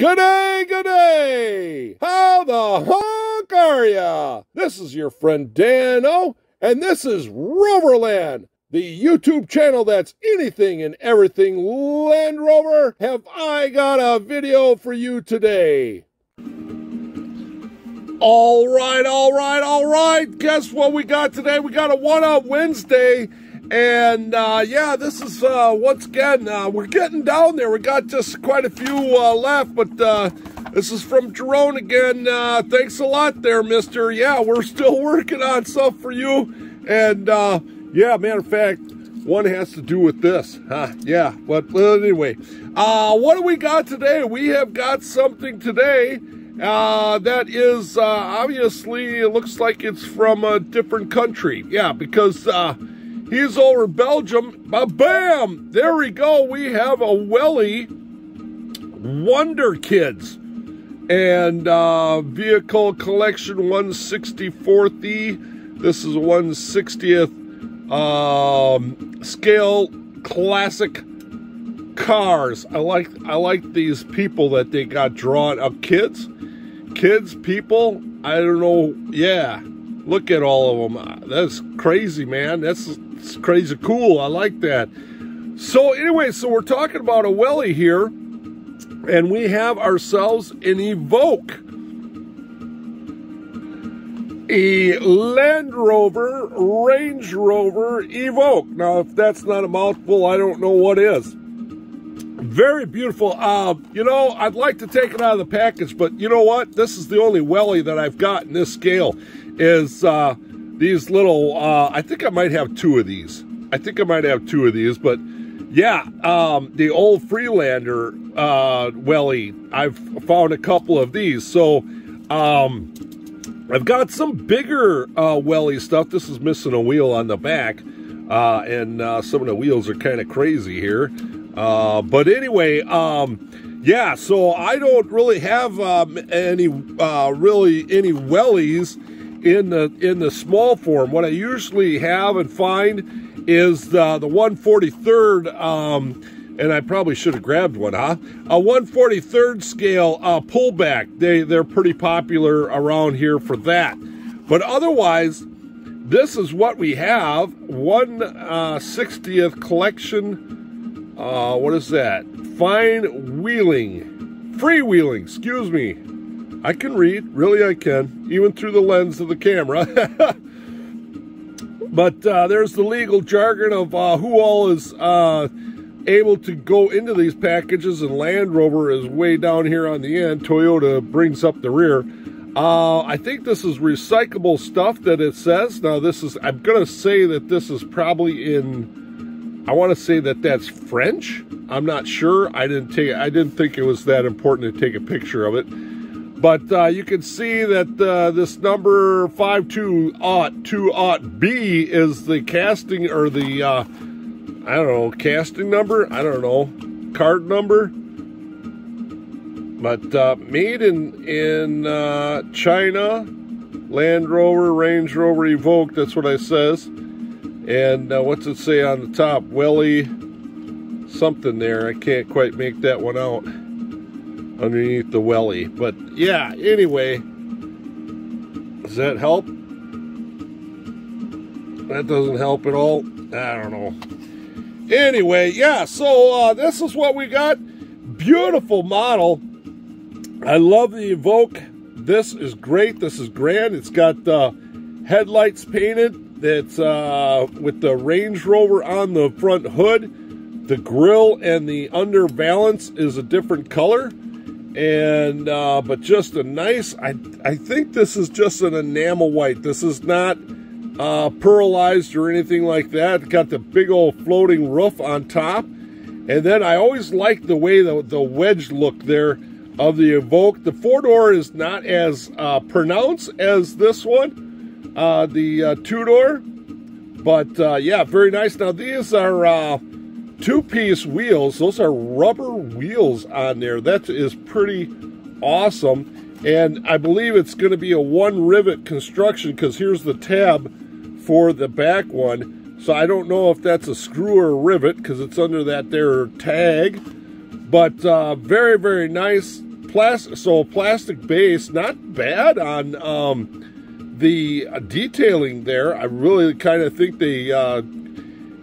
Good day, good day! How the honk are ya? This is your friend Dano, and this is Rover Land, the YouTube channel that's anything and everything Land Rover. Have I got a video for you today? All right, all right, all right. Guess what we got today? We got a one up Wednesday. And uh, yeah, this is uh, once again, uh, we're getting down there. We got just quite a few uh, left, but uh, this is from Jerome again. Uh, thanks a lot there, mister. Yeah, we're still working on stuff for you. And yeah, matter of fact, one has to do with this. Huh? Yeah, but anyway, what do we got today? We have got something today uh, that is uh, obviously, it looks like it's from a different country. Yeah, because uh, he's over Belgium. But bam! There we go. We have a Welly Wonder Kids. And uh, Vehicle Collection 164th. This is 160th um, scale classic cars. I like I like these people that they got drawn up kids kids, people, I don't know. Yeah, look at all of them. That's crazy, man. That's, that's crazy cool. I like that. So anyway, so we're talking about a Welly here, and we have ourselves an Evoque. A Land Rover Range Rover Evoque. Now, if that's not a mouthful, I don't know what is. Very beautiful. Uh, you know, I'd like to take it out of the package, but you know what? This is the only welly that I've got in this scale is uh, these little, uh, I think I might have two of these. I think I might have two of these, but yeah, um, the old Freelander uh, welly, I've found a couple of these. So um, I've got some bigger uh, welly stuff. This is missing a wheel on the back, uh, and uh, some of the wheels are kind of crazy here. Uh, but anyway, um, yeah, so I don't really have um, any uh, really any wellies in the in the small form. What I usually have and find is the the 143rd. Um, and I probably should have grabbed one, huh? A 143rd scale uh, pullback. They they're pretty popular around here for that. But otherwise, this is what we have: 160th uh, collection uh, what is that? Fine wheeling. Freewheeling, excuse me. I can read, really I can, even through the lens of the camera. but uh, there's the legal jargon of uh, who all is uh, able to go into these packages, and Land Rover is way down here on the end. Toyota brings up the rear. Uh, I think this is recyclable stuff that it says. Now, this is, I'm going to say that this is probably in I want to say that that's French. I'm not sure. I didn't take. I didn't think it was that important to take a picture of it. But uh, you can see that uh, this number 52 aught 2 aught B is the casting or the uh, I don't know casting number. I don't know card number. But uh, made in in uh, China, Land Rover, Range Rover Evoque. That's what it says. And uh, what's it say on the top? Welly something there. I can't quite make that one out underneath the welly. But yeah, anyway, does that help? That doesn't help at all. I don't know. Anyway, yeah, so uh, this is what we got. Beautiful model. I love the Evoque. This is great. This is grand. It's got uh, headlights painted that's uh, with the Range Rover on the front hood. The grill and the under valance is a different color. And, uh, but just a nice, I, I think this is just an enamel white. This is not uh, pearlized or anything like that. got the big old floating roof on top. And then I always like the way the, the wedge look there of the Evoque. The four-door is not as uh, pronounced as this one uh, the uh, two-door. But uh, yeah, very nice. Now these are uh, two-piece wheels. Those are rubber wheels on there. That is pretty awesome. And I believe it's going to be a one rivet construction because here's the tab for the back one. So I don't know if that's a screw or a rivet because it's under that there tag. But uh, very, very nice plastic, so plastic base, not bad on um, the detailing there. I really kind of think they uh,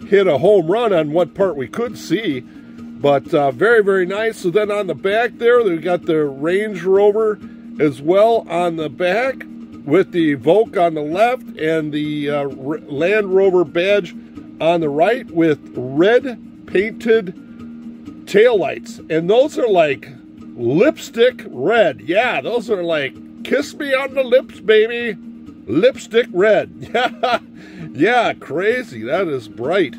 hit a home run on what part we could see. But uh, very, very nice. So then on the back there, we got the Range Rover as well on the back with the Evoque on the left and the uh, Land Rover badge on the right with red painted taillights. And those are like lipstick red. Yeah, those are like kiss me on the lips, baby. Lipstick red. Yeah, yeah, crazy. That is bright.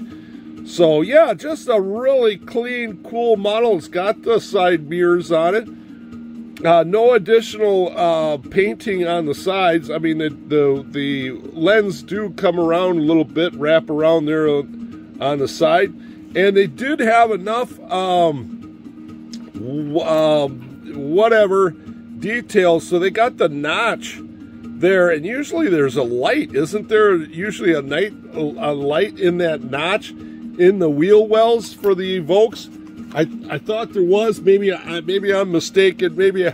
So yeah, just a really clean, cool model. It's got the side mirrors on it. Uh, no additional uh, painting on the sides. I mean, the, the, the lens do come around a little bit, wrap around there on the side, and they did have enough um, uh, whatever details. So they got the notch there, and usually there's a light, isn't there? Usually a night a light in that notch in the wheel wells for the Evoques. I, I thought there was. Maybe I, maybe I'm mistaken. Maybe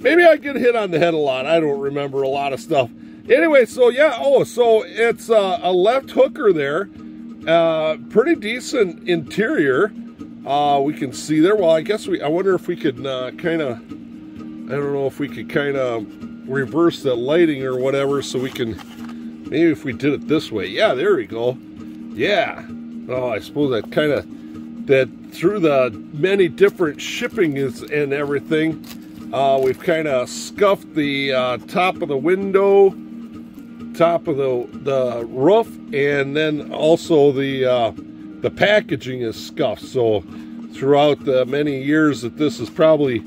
maybe I get hit on the head a lot. I don't remember a lot of stuff. Anyway, so yeah. Oh, so it's uh, a left hooker there. Uh, pretty decent interior. Uh, we can see there. Well, I guess we. I wonder if we could uh, kind of. I don't know if we could kind of reverse the lighting or whatever, so we can. Maybe if we did it this way. Yeah, there we go. Yeah. Oh, I suppose that kind of that through the many different shippings and everything, uh, we've kind of scuffed the uh, top of the window, top of the the roof, and then also the uh, the packaging is scuffed. So throughout the many years that this is probably,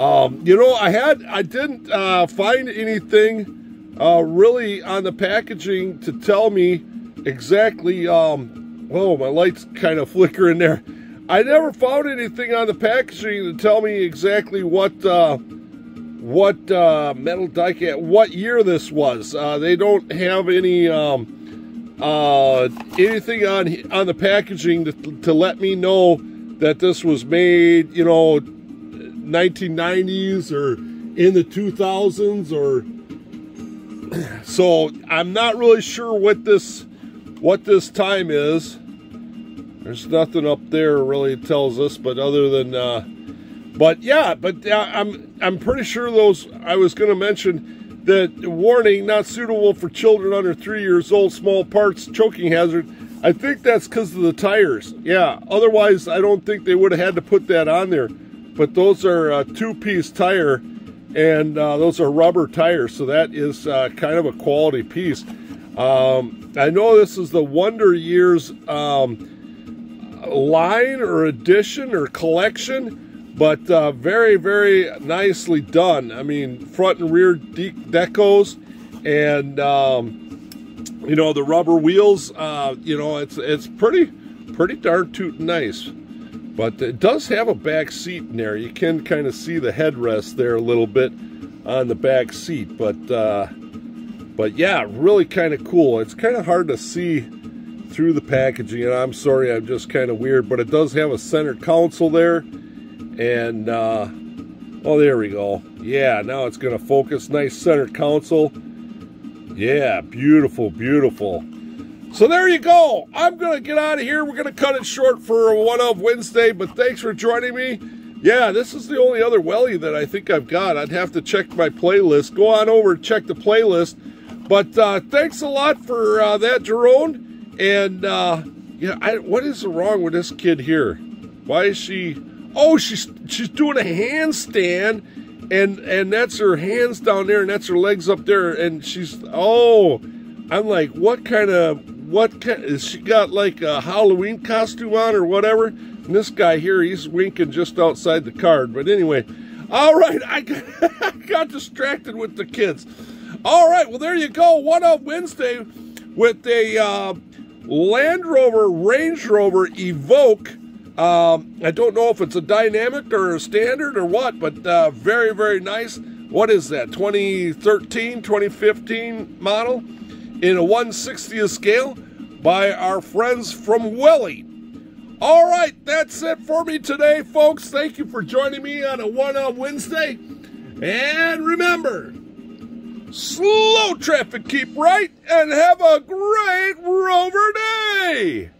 um, you know, I had I didn't uh, find anything uh, really on the packaging to tell me exactly. Um, oh, my light's kind of flickering there I never found anything on the packaging to tell me exactly what uh, what uh, metal diecast, what year this was. Uh, they don't have any um, uh, anything on on the packaging to, to let me know that this was made, you know, 1990s or in the 2000s or so I'm not really sure what this what this time is. There's nothing up there really tells us, but other than, uh, but yeah, but uh, I'm I'm pretty sure those I was going to mention that warning not suitable for children under three years old, small parts, choking hazard. I think that's because of the tires. Yeah, otherwise I don't think they would have had to put that on there. But those are a two-piece tire, and uh, those are rubber tires, so that is uh, kind of a quality piece. Um, I know this is the Wonder Years. Um, line or edition or collection, but uh, very, very nicely done. I mean, front and rear de decos and, um, you know, the rubber wheels, uh, you know, it's, it's pretty, pretty darn toot nice. But it does have a back seat in there. You can kind of see the headrest there a little bit on the back seat. But, uh, but yeah, really kind of cool. It's kind of hard to see through the packaging. And I'm sorry, I'm just kind of weird, but it does have a center console there. And, uh, oh, there we go. Yeah, now it's going to focus. Nice center console. Yeah, beautiful, beautiful. So there you go. I'm going to get out of here. We're going to cut it short for one of Wednesday, but thanks for joining me. Yeah, this is the only other welly that I think I've got. I'd have to check my playlist. Go on over and check the playlist. But uh, thanks a lot for uh, that, Jerome. And uh, yeah, I, what is wrong with this kid here? Why is she? Oh, she's she's doing a handstand, and and that's her hands down there, and that's her legs up there, and she's oh, I'm like, what kind of what she got like a Halloween costume on or whatever? And this guy here, he's winking just outside the card. But anyway, all right, I got, got distracted with the kids. All right, well there you go. One up Wednesday with a. Uh, Land Rover Range Rover Evoque. Um, I don't know if it's a dynamic or a standard or what, but uh, very, very nice. What is that, 2013, 2015 model in a 160th scale by our friends from Welly. All right, that's it for me today, folks. Thank you for joining me on a one on Wednesday. And remember, slow traffic, keep right, and have a great Rover day.